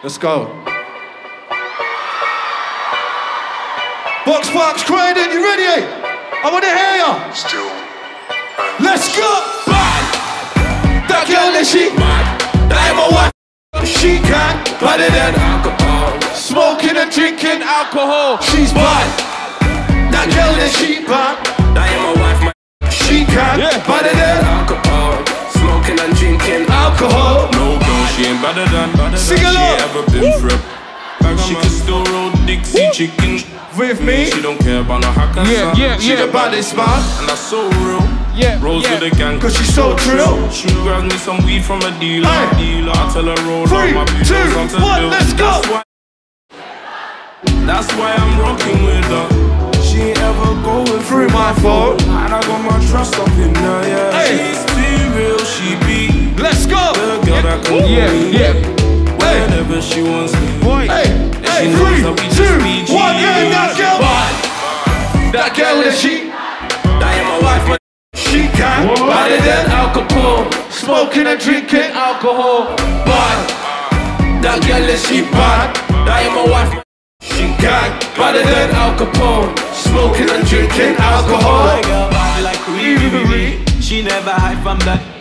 Let's go. Boxpark, Croydon, you ready? Eh? I want to hear ya. Still. Let's go. Bad. That girl is she. That ain't my wife. She can. Better than alcohol. Smoking and drinking alcohol. She's bad. That girl is she bad. I am a wife, my She can. Yeah. Better than alcohol, smoking and drinking. alcohol. No she ain't better than, better than she ever been through. She can still roll Dixie chicken. With me. She don't care about no hack and Yeah, yeah, She yeah. the baddest man. And that's so real. Yeah, Rolls yeah. with the gang. Cause she's so true. She grabs me some weed from a dealer. Hey. Dealer, I tell her roll Three, on my two, onto one, bill. let's go. That's why, that's why I'm rocking with her. She ain't ever going Through my phone. And I got my trust up in her, yeah. Hey. Oh, yeah, me yeah. whenever she wants me. Boy. Hey, hey, three, that we just two, one, yeah, that girl. That girl is she. I am a wife, my She can. Better than alcohol. Smoking and drinking alcohol. Bad. That girl is she bad. I am a wife, my She can. Better than alcohol. Smoking and drinking alcohol. My girl body like Riri. She never hide from that.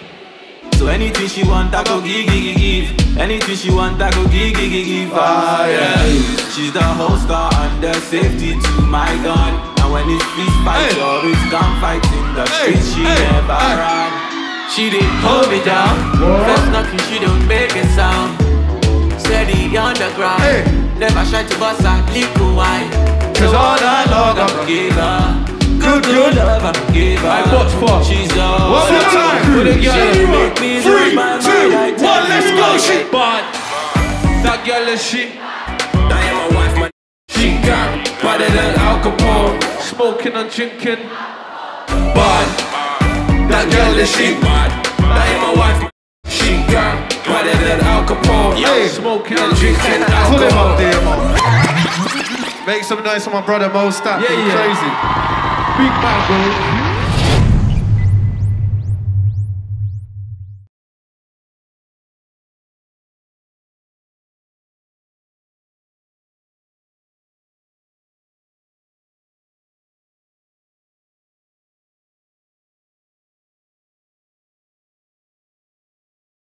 Anything she want, I go give, give, give, give. Anything she want, I go give, give, give, give. Ah, yeah. She's the whole star and the safety to my gun. And when it's street fight, Hey. always gunfight in the Hey, streets. She hey, never hey. run. She didn't hold me down. First knocking, she don't make a sound. Steady on the ground. Hey. Never try to bust a little wine. Cause all night long I'm Give her good, good. love, I give. I watch for. She's One more time. Put it together. She make me Three, my two, mind, I tell one, let's go. She Bad. That girl is she. I am a wife, my She can. Better than alcohol. Smoking and drinking. Bad. That girl is she bad. I am a wife, my She can. Better than alcohol. Hey. Smoking and Drinking. Pull him up there, man. Make some noise for my brother MoStack. Yeah, yeah. Crazy. Big man, bro.